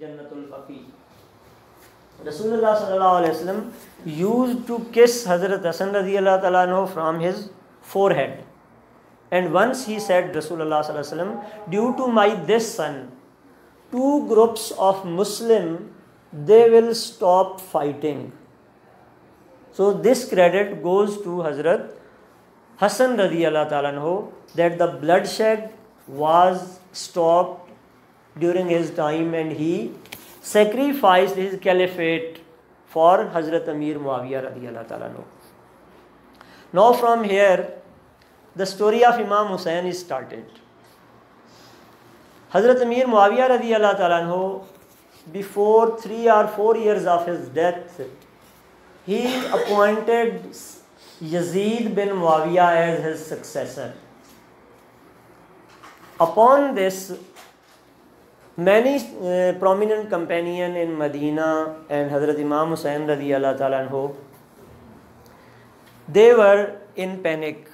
जन्नतुल फकी रसूलुल्लाह सल्लल्लाहु अलैहि वसल्लम यूज़ टू किस हज़रत हसन रज़ी अल्लाह तआला no from his forehead and once he said रसूलुल्लाह सल्लल्लाहु अलैहि वसल्लम due to my this son two groups of Muslim they will stop fighting so this credit goes to हज़रत हसन रज़ी अल्लाह तआला no that the blood shed was stopped during his time and he sacrificed his caliphate for Hazrat Amir Muawiyah radiallahu ta'ala. Now from here, the story of Imam Hussain is started. Hazrat Amir Muawiyah radiallahu ta'ala before three or four years of his death, he appointed Yazid bin Muawiyah as his successor. Upon this, many uh, prominent companion in Medina and Hazrat Imam Hussain radiallahu ta'ala anhu, they were in panic.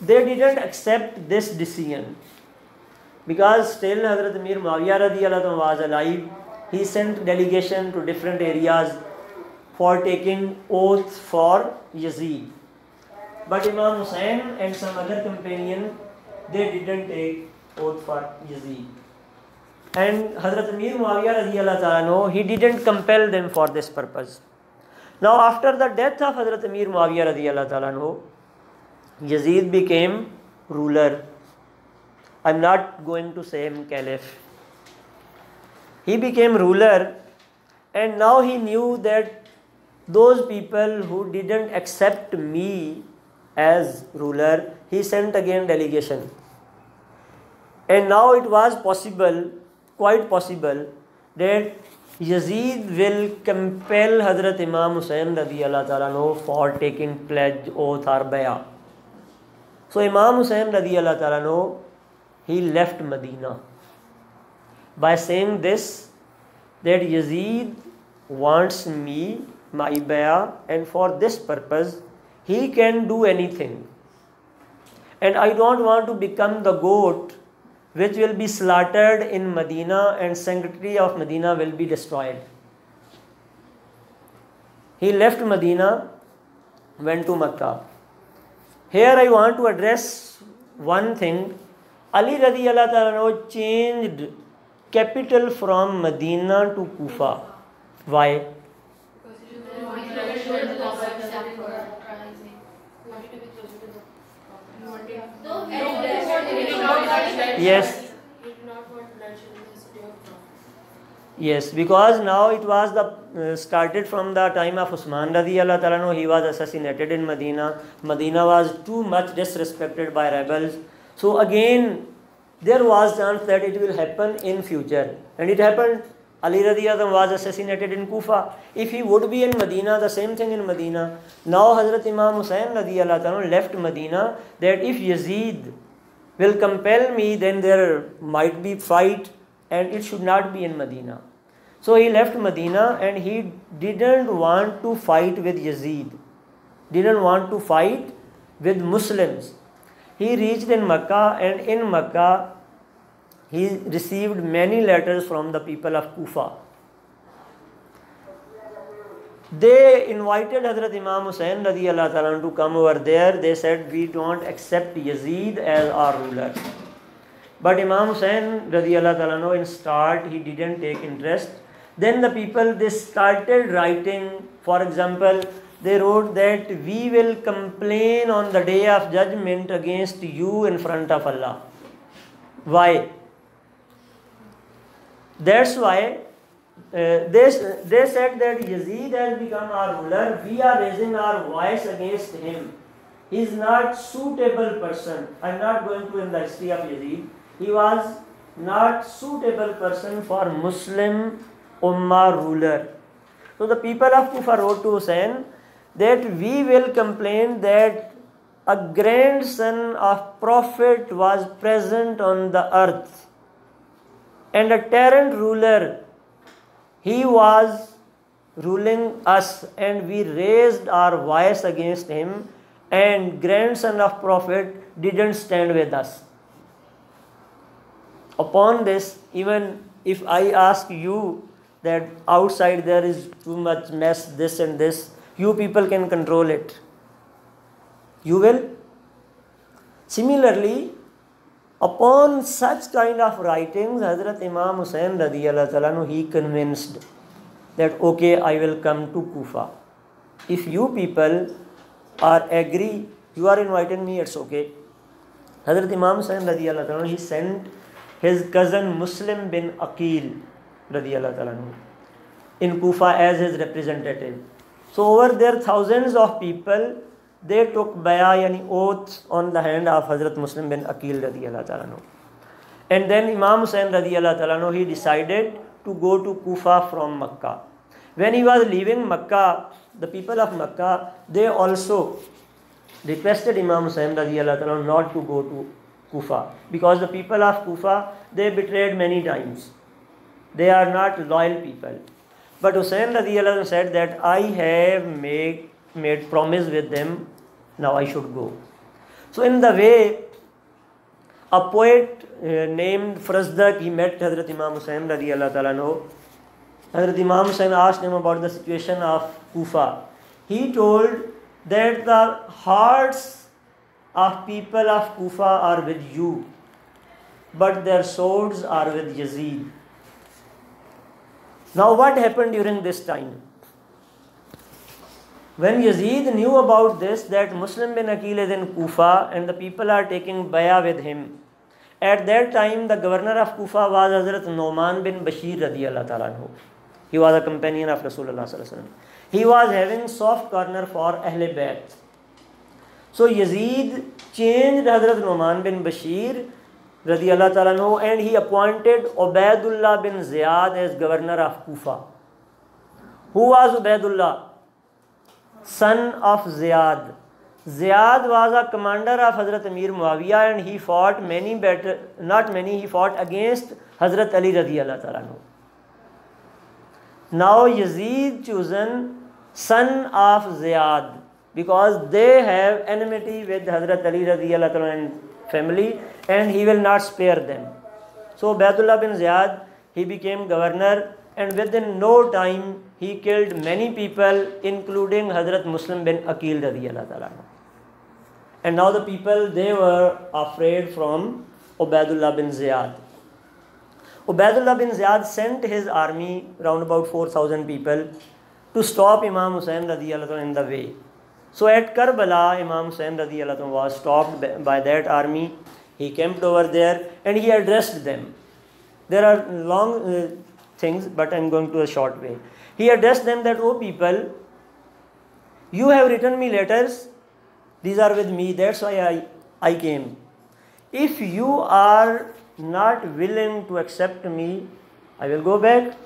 They didn't accept this decision because still Hazrat Amir Muawiyah radiallahu was alive. He sent delegation to different areas for taking oath for Yazid. But Imam Hussain and some other companion, they didn't take oath for Yazid. And Hazrat Amir Muawiyah he didn't compel them for this purpose. Now after the death of Hazrat Amir Muawiyah Yazid became ruler. I'm not going to say him caliph. He became ruler and now he knew that those people who didn't accept me as ruler, he sent again delegation. And now it was possible, quite possible, that Yazid will compel Hazrat Imam Hussain radiallahu ta'ala for taking pledge, oath or bayah. So Imam Hussain radiallahu ta'ala he left Medina by saying this that Yazid wants me, my bayah, and for this purpose he can do anything. And I don't want to become the goat which will be slaughtered in Medina and sanctuary of Medina will be destroyed. He left Medina, went to Makkah. Here I want to address one thing. Ali radiallahu ta'ala changed capital from Medina to Kufa. Why? Yes. Yes, because now it was the uh, started from the time of Usman radiallahu ta'ala no he was assassinated in Medina. Medina was too much disrespected by rebels. So again there was chance that it will happen in future and it happened Ali radiallahu was assassinated in Kufa. If he would be in Medina, the same thing in Medina. Now Hazrat Imam Hussain radiallahu left Medina that if Yazid will compel me, then there might be fight and it should not be in Medina. So he left Medina and he didn't want to fight with Yazid. Didn't want to fight with Muslims. He reached in Makkah and in Makkah he received many letters from the people of Kufa. They invited Hazrat Imam Hussain to come over there. They said, We don't accept Yazid as our ruler. But Imam Hussain in start he didn't take interest. Then the people they started writing, for example, they wrote that we will complain on the day of judgment against you in front of Allah. Why? That's why Uh, they, they said that Yazid has become our ruler. We are raising our voice against him. He is not suitable person. I'm not going to in the history of Yazid. He was not suitable person for Muslim Ummah ruler. So the people of Kufa wrote to Hussein that we will complain that a grandson of Prophet was present on the earth and a tyrant ruler he was ruling us and we raised our voice against him and grandson of Prophet didn't stand with us. Upon this, even if I ask you that outside there is too much mess, this and this, you people can control it. You will? Similarly, upon such kind of writing हज़रत इमाम Hussain रज़ी अल्लाह तला he convinced that okay I will come to Kufa if you people are agree you are invited me it's okay हज़रत इमाम Hussain रज़ी अल्लाह तला he sent his cousin Muslim bin Aqeel रज़ी अल्लाह तला in Kufa as his representative so over there thousands of people they took बया यानी oath on the hand of हज़रत मुस्लिम बिन अकील रदी अल्लाह तु एंड देन इमाम हुसैन रदी अल्लाह तु he decided to go to Kufa from Mecca when he was living Mecca the people of Mecca they also requested इमाम हुसैन रज़ी अल्लाह तु not to go to Kufa because the people of Kufa they betrayed many times they are not loyal people but Hussain रज़ी अल्लाह said that I have make made promise with them, now I should go. So in the way, a poet uh, named Frazdak, he met Hazrat Imam Hussain radiallahu Hazrat Imam Hussain asked him about the situation of Kufa. He told that the hearts of people of Kufa are with you, but their swords are with Yazid. Now, what happened during this time? When Yazid knew about this, that Muslim bin Aqil is in Kufa and the people are taking bayah with him, at that time the governor of Kufa was Hazrat Noman bin Bashir radiallahu ta'ala he was a companion of Rasulullah. sallallahu He was having soft corner for Ahle Bayt. So Yazid changed Hazrat Numan bin Bashir radiallahu ta'ala and he appointed Ubaidullah bin Ziyad as governor of Kufa. Who was Ubaidullah? Son of Ziyad Ziyad was a commander of हज़रत Ameer Muawiya and he fought many bat not many he fought against हज़रत Ali रज़ी अल्लाह तला now Yazid chosen son of Ziyad because they have enmity with हज़रत Ali रज़ी अल्लाह तला and family and he will not spare them so Ubaidullah bin Ziyad he became governor and within no time he killed many people including Hazrat Muslim bin Akil and now the people they were afraid from Ubaidullah bin Ziyad Ubaidullah bin Ziyad sent his army, round about 4,000 people, to stop Imam Hussain in the way. So at Karbala, Imam Hussain was stopped by that army. He camped over there and he addressed them. There are long uh, things, but I'm going to a short way. He addressed them that, oh people, you have written me letters. These are with me. That's why I, I came. If you are not willing to accept me, I will go back.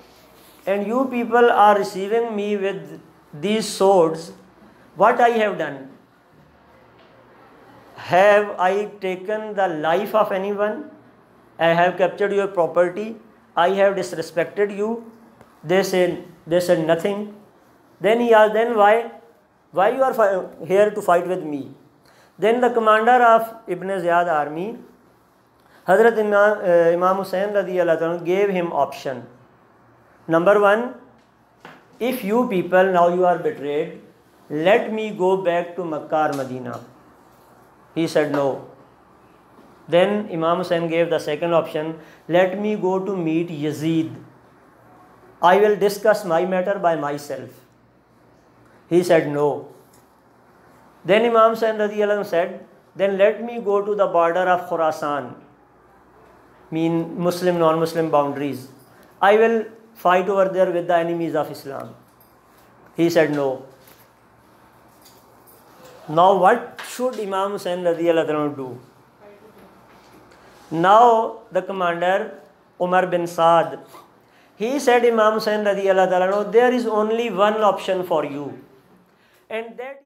And you people are receiving me with these swords. What I have done? Have I taken the life of anyone? I have captured your property. I have disrespected you. They say they said nothing. Then he asked, then why? Why you are here to fight with me? Then the commander of Ibn Ziyad army Hazrat Imam, uh, Imam Hussain gave him option. Number one, if you people now you are betrayed, let me go back to Makkah or Medina. He said no. Then Imam Hussain gave the second option, let me go to meet Yazid. I will discuss my matter by myself. He said no. Then Imam Hussain said, then let me go to the border of Khurasan mean Muslim, non-Muslim boundaries. I will fight over there with the enemies of Islam. He said no. Now what should Imam Hussain do? Now the commander Umar bin Saad, he said Imam Hussain there is only one option for you. And that